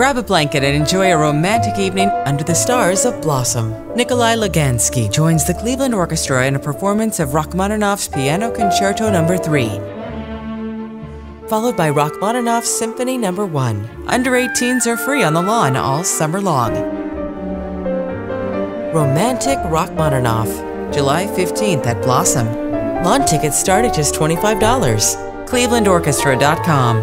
Grab a blanket and enjoy a romantic evening under the stars of Blossom. Nikolai Lugansky joins the Cleveland Orchestra in a performance of Rachmaninoff's Piano Concerto No. 3, followed by Rachmaninoff's Symphony No. 1. Under 18s are free on the lawn all summer long. Romantic Rachmaninoff, July 15th at Blossom. Lawn tickets start at just $25. ClevelandOrchestra.com.